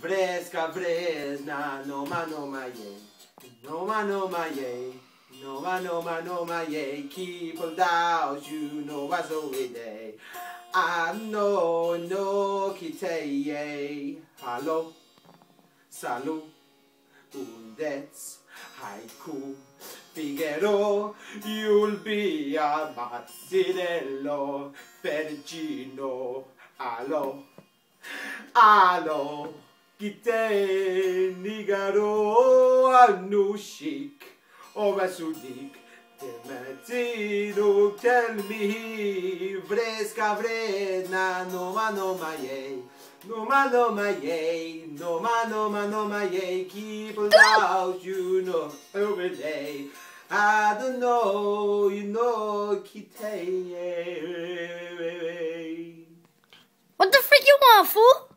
Fresca, fresna, noma, noma, ye. Noma, noma, ye. Noma, noma, noma, ye. Keep down, you know what's over day. I know, no, kite, ye. Hallo, salut, undets, haiku. Figaro, you'll be a Mazzarello, Pergino, allo, allo, Kiteinigaro anushik obasudik temetiduk telmihi vreska vredna noma noma yei noma noma yei noma noma noma yei keep without you no every day I don't know you know kitei What the freak you want fool?